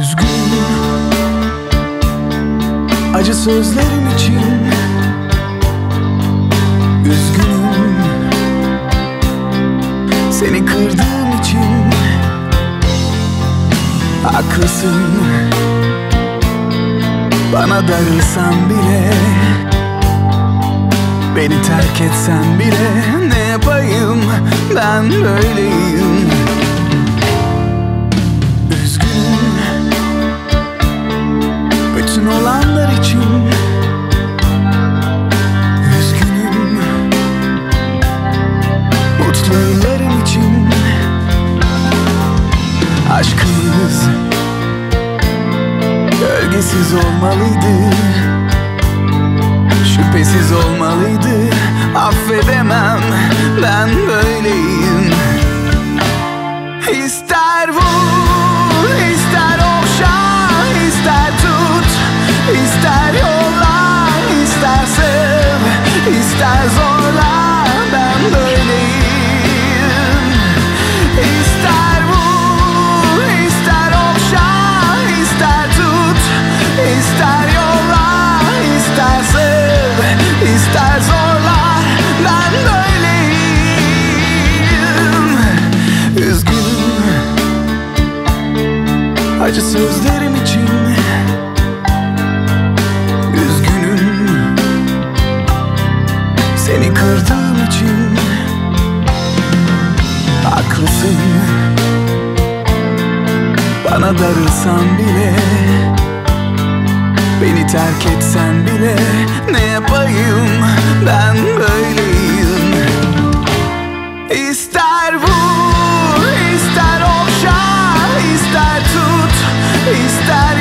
Üzgün Acı sözlerim için Üzgünüm. Seni kırdığım için Haklısın. Bana darılsan bile Beni terk etsen bile Ne yapayım? Ben böyleyim. Gölgesiz olmalıydı. Şüphesiz olmalıydı. Affedemem ben böyleyim. İster vur, ister okşa, ister tut ister yolla, ister sev, ister zorla Acı sözlerim için Üzgünüm. Seni kırdığım için. Haklısın. Bana darılsan bile. Beni terk etsen bile. Ne yapayım? Ben böyleyim está